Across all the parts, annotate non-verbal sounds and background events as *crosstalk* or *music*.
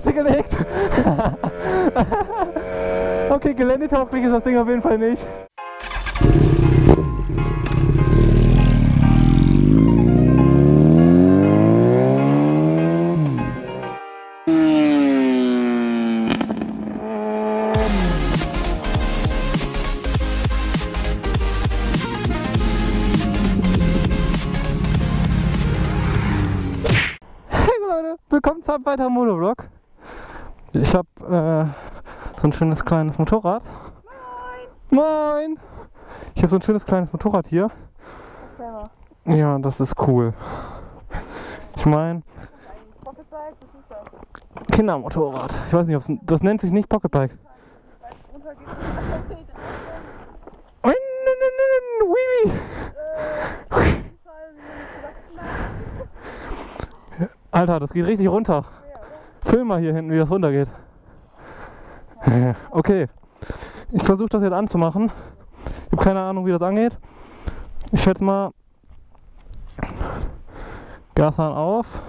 Fresse gelegt. okay, geländetauglich ist das Ding auf jeden Fall nicht. Willkommen zu einem weiteren Motovlog. Ich habe äh, so ein schönes kleines Motorrad. Moin! Moin! Ich habe so ein schönes kleines Motorrad hier. Selber. Ja, das ist cool. Ich meine. Kindermotorrad. Ich weiß nicht, ob's, das nennt sich nicht Pocketbike. Wheelie! Äh. Alter, das geht richtig runter. Film mal hier hinten, wie das runtergeht. Okay, ich versuche das jetzt anzumachen. Ich habe keine Ahnung, wie das angeht. Ich schätze mal Gashahn auf.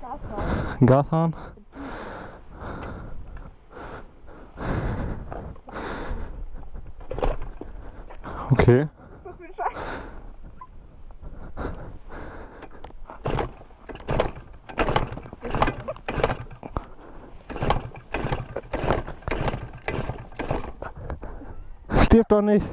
Gashahn. Gashahn. Okay. Was für ein Scheiß. Stirb doch nicht.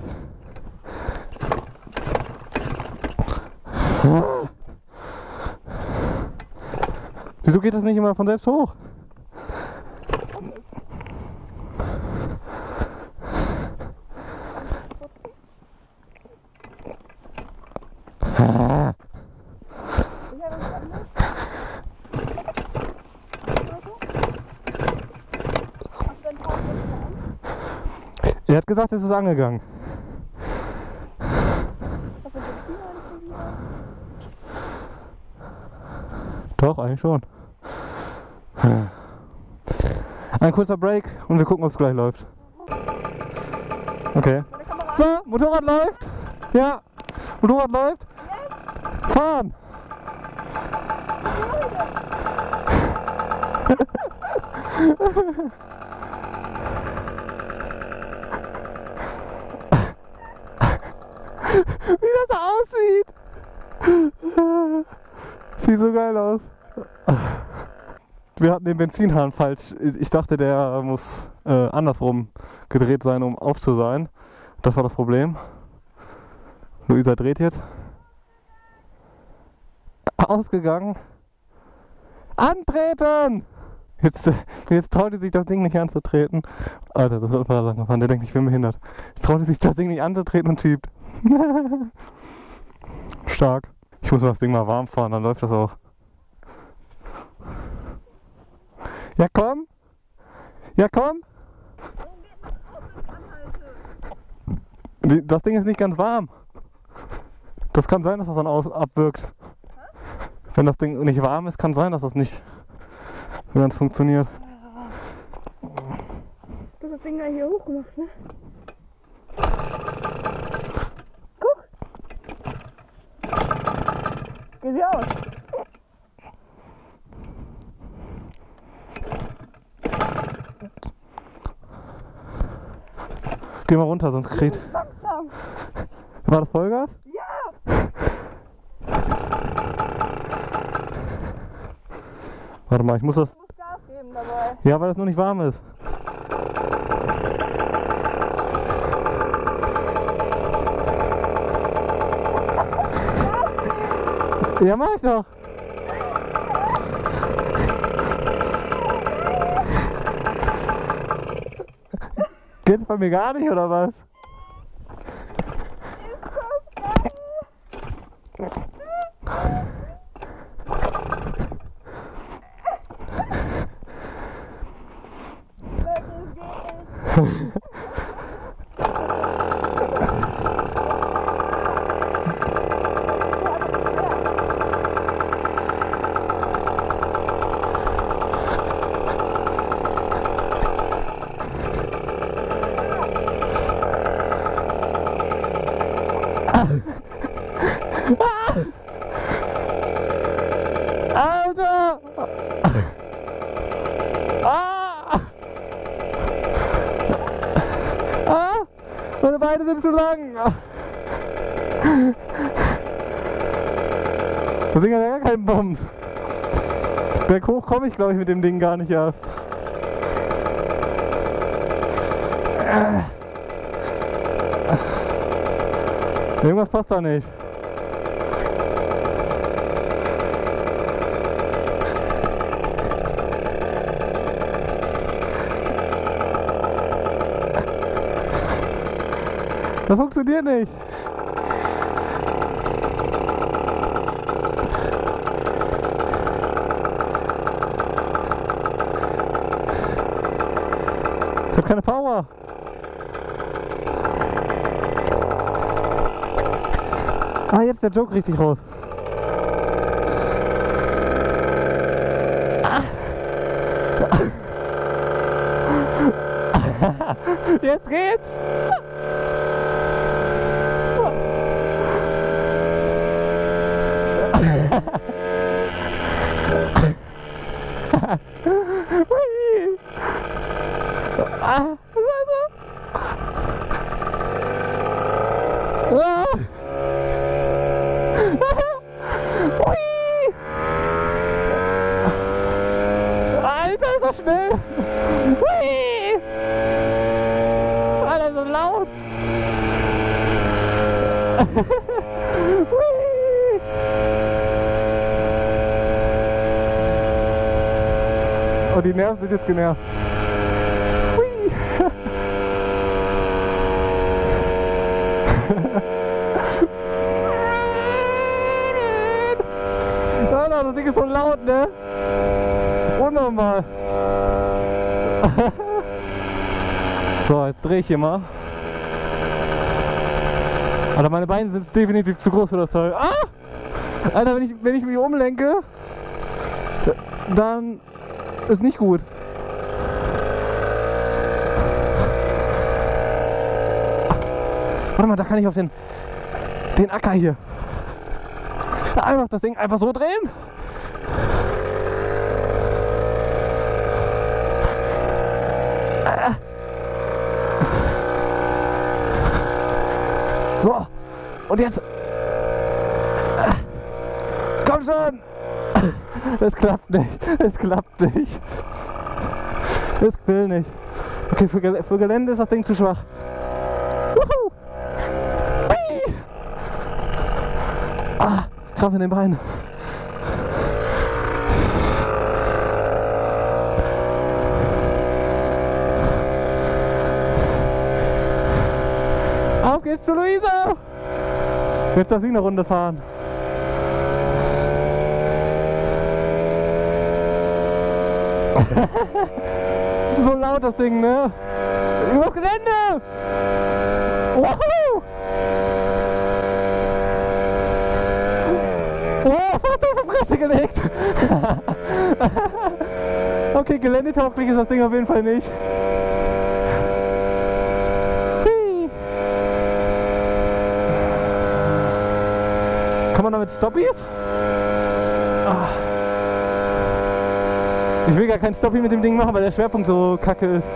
Wieso geht das nicht immer von selbst hoch? Ich habe es anders. Hast du deinen Tag an? Er hat gesagt, es ist angegangen. Doch, eigentlich schon. Ein kurzer Break und wir gucken, ob es gleich läuft. Okay. So, Motorrad läuft. Ja, Motorrad läuft. Fahren. *laughs* *laughs* Wie das aussieht. Sieht so geil aus. Wir hatten den Benzinhahn falsch. Ich dachte, der muss äh, andersrum gedreht sein, um auf zu sein. Das war das Problem. Luisa dreht jetzt. Ausgegangen. Antreten! Jetzt, jetzt traut er sich das Ding nicht anzutreten. Alter, das war lang gefahren. Der denkt, ich bin behindert. Jetzt traut er sich das Ding nicht anzutreten und schiebt. *laughs* Stark. Ich muss das Ding mal warm fahren, dann läuft das auch. Ja, komm! Ja, komm! Das Ding ist nicht ganz warm. Das kann sein, dass das dann aus abwirkt. Wenn das Ding nicht warm ist, kann sein, dass das nicht ganz funktioniert. Du hast das Ding gleich hier hochgemacht, ne? Wie sieht aus? Geh mal runter, sonst kriegt. Langsam! War das Vollgas? Ja! Warte mal, ich muss das. Ich muss Gas geben dabei. Ja, weil das noch nicht warm ist. Ja, mach ich doch. Geht's bei mir gar nicht, oder was? Beine sind zu lang! Das Ding hat ja gar keinen Bums. Berghoch komme ich, glaube ich, mit dem Ding gar nicht erst. Irgendwas passt da nicht. Das funktioniert nicht. Ich habe keine Power. Ah, jetzt der Joke richtig raus. Ah. *laughs* Jetzt geht's! Hui. Ah, Leute. Ah. Hui. Alter, ist das schnell. Hui. Alter, ist das laut. Hui. Oh, die Nerven sind jetzt genervt. Hui. *laughs* Alter, das Ding ist so laut, ne? Unnormal. *laughs* so, jetzt drehe ich hier mal. Alter, meine Beine sind definitiv zu groß für das Teil. Ah! Alter, wenn ich, wenn ich mich umlenke, dann ist nicht gut. Warte mal, da kann ich auf den, den Acker hier. Einfach das Ding einfach so drehen. So, und jetzt. Komm schon! Es klappt nicht. Es klappt nicht. Es will nicht. Okay, für, Gel für Gelände ist das Ding zu schwach. Wuhu! Hui! Ah, Kraft in den Beinen. Auf geht's zu Luisa! Sie eine Runde fahren. *laughs* so laut das Ding, ne? Übers Gelände! Wow! Oh, fast auf die Fresse gelegt! *laughs* okay, geländetauglich ist das Ding auf jeden Fall nicht. Kann man damit Stoppies? Ah. Ich will gar keinen Stoppie mit dem Ding machen, weil der Schwerpunkt so kacke ist.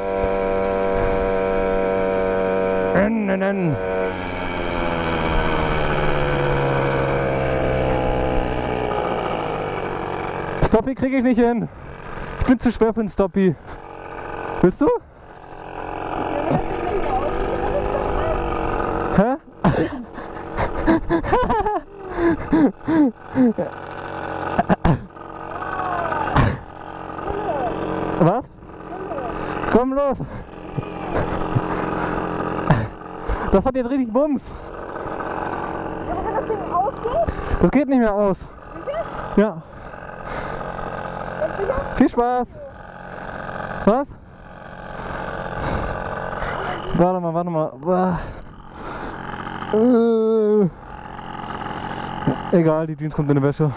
Stoppie kriege ich nicht hin. Ich bin zu schwer für einen Stoppie. Willst du? Hä? *laughs* Was? Los! Das hat jetzt richtig Bums. Aber wenn das Ding ausgeht, Das geht nicht mehr aus. Ja. dann wieder Viel Spaß. Was? Warte mal, warte mal. Äh. Egal, die Jeans kommt in die Wäsche.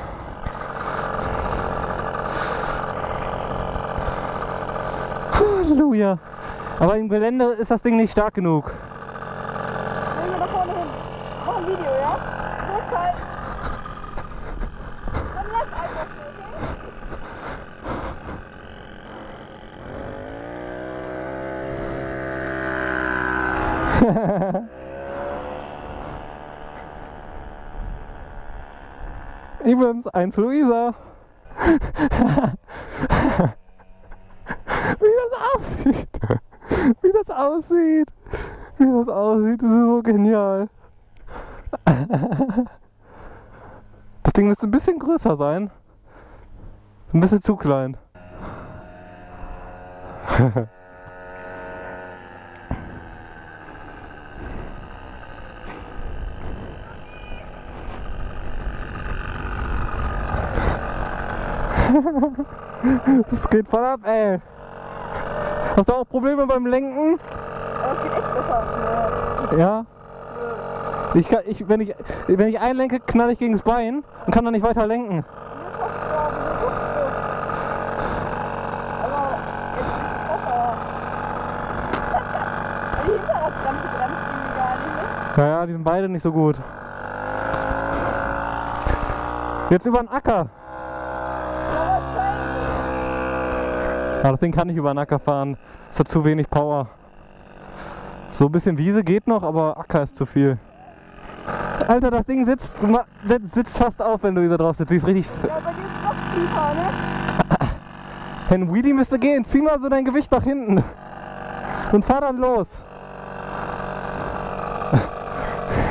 Halleluja. Aber im Gelände ist das Ding nicht stark genug. Hier da vorne hin. Mach ein Video, ja? Dann lass einfach so, okay? *laughs* Evans, ein Fluiser. *laughs* *laughs* Wie das aussieht. *laughs* Wie das aussieht. Wie das aussieht. Das ist so genial. *laughs* Das Ding müsste ein bisschen größer sein. Ein bisschen zu klein. Das geht voll ab, ey. Hast du auch Probleme beim Lenken? Aber es geht echt besser. Ja. Ich kann, ich, wenn, ich, wenn ich einlenke, knall ich gegen das Bein und kann dann nicht weiter lenken. Aber jetzt ist es besser. Die Hinterradbremse bremst irgendwie gar nicht. ne? Ja, ja, die sind beide nicht so gut. Jetzt über den Acker. Aber das Ding kann nicht über den Acker fahren. Es hat zu wenig Power. So ein bisschen Wiese geht noch, aber Acker ist zu viel. Alter, das Ding sitzt, sitzt fast auf, wenn du wieder drauf sitzt. Sie ist richtig. Ja, bei dir ist noch tiefer, ne? *clears throat* Ein Wheelie müsste gehen. Zieh mal so dein Gewicht nach hinten. Und fahr dann los.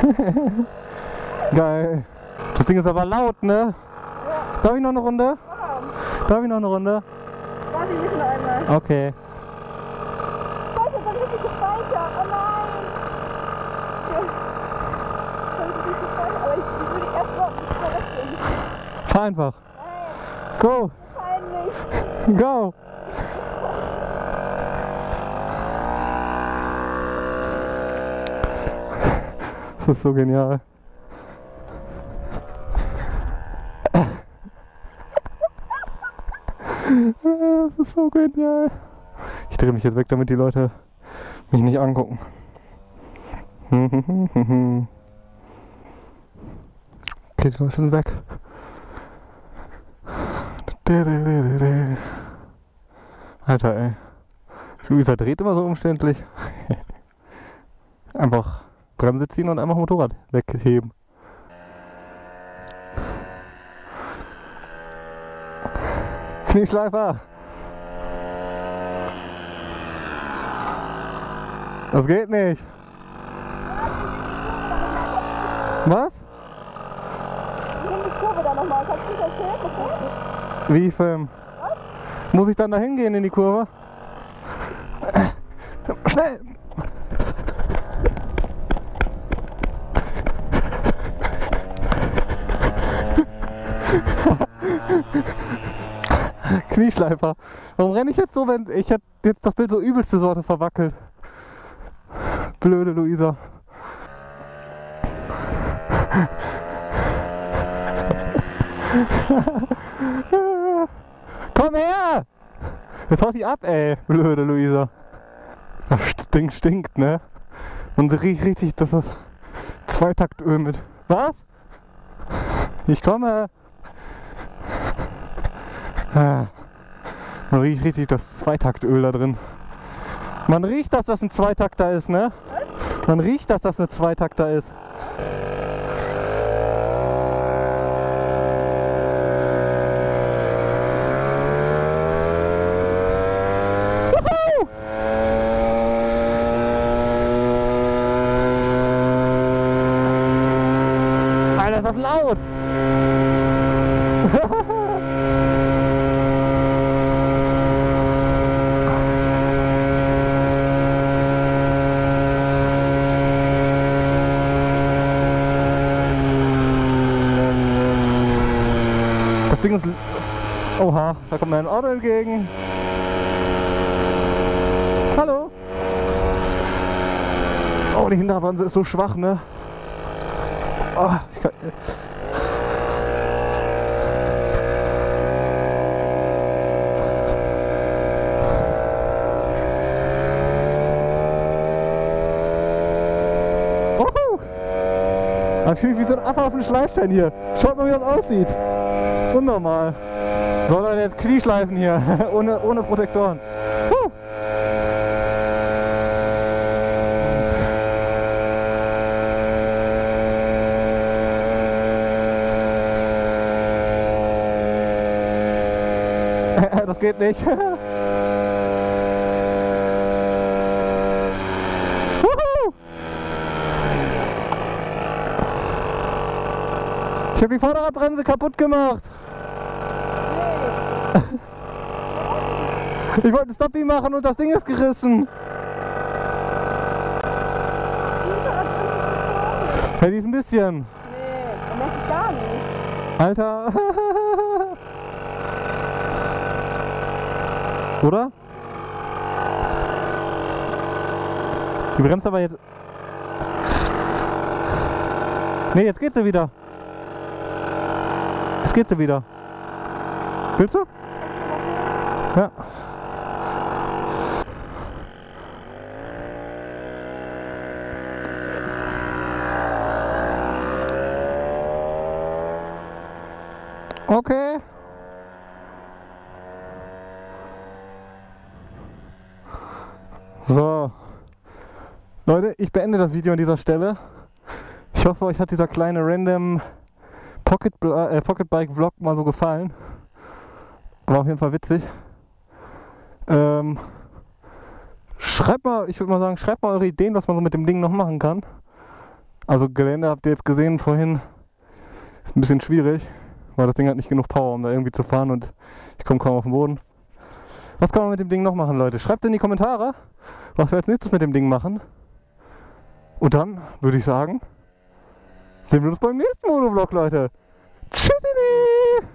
*laughs* Geil. Das Ding ist aber laut, ne? Darf ich noch eine Runde? Darf ich noch eine Runde? Warte, ich will noch einmal. Okay. Scheiße, dann sie gespeichert. Oh nein. Sie gespeichert. Aber ich, ich würde erst mal verwechseln. Fahr einfach. Nein, Go. peinlich. Go. Das ist so genial. *laughs* Das ist so genial. Ich drehe mich jetzt weg, damit die Leute mich nicht angucken. *laughs* Okay, die Leute sind weg. Alter, ey. Luisa dreht immer so umständlich. *laughs* Einfach Bremse ziehen und einfach Motorrad wegheben. Knieschleifer! Das geht nicht. Was? Nimm die Kurve da nochmal. Kannst du das? Okay? Wie Film? Muss ich dann da hingehen in die Kurve? Schnell! Knieschleifer. Warum renne ich jetzt so, wenn ich jetzt das Bild so übelste Sorte verwackelt? Blöde Luisa. *laughs* Komm her! Jetzt haut die ab, ey, blöde Luisa. Das Ding stinkt, ne? Und riecht richtig, das ist Zweitaktöl mit. Was? Ich komme. Ah. Man riecht richtig das Zweitaktöl da drin. Man riecht, dass das ein Zweitakter ist, ne? Man riecht, dass das ein Zweitakter ist. Ding. Oha, da kommt mir ein Auto entgegen. Hallo? Oh, die Hinterbremse ist so schwach, ne? Oh, ich kann! Ich fühle mich wie so ein Affe auf dem Schleifstein hier. Schaut mal, wie das aussieht. Unnormal. Soll er jetzt Knie schleifen hier, *laughs* ohne, ohne Protektoren. Puh. *laughs* das geht nicht. *laughs* Ich habe die Vorderradbremse kaputt gemacht. Ich wollte Stoppi machen und das Ding ist gerissen. Ja, die ist ein bisschen. Nee, er merkt es gar nicht. Alter. Oder? Die bremst aber jetzt. Ne, jetzt geht sie wieder. Jetzt geht sie wieder. Willst du? Ja. Okay. So. Leute, ich beende das Video an dieser Stelle. Ich hoffe, euch hat dieser kleine random Pocket, äh, Pocket Bike Vlog mal so gefallen. War auf jeden Fall witzig. Ähm, schreibt mal, ich würde mal sagen, schreibt mal eure Ideen, was man so mit dem Ding noch machen kann. Also Gelände habt ihr jetzt gesehen vorhin. Ist ein bisschen schwierig, weil das Ding hat nicht genug Power, um da irgendwie zu fahren und ich komme kaum auf den Boden. Was kann man mit dem Ding noch machen, Leute? Schreibt in die Kommentare, was wir als nächstes mit dem Ding machen. Und dann würde ich sagen, sehen wir uns beim nächsten Monovlog, Leute. Tschüssi!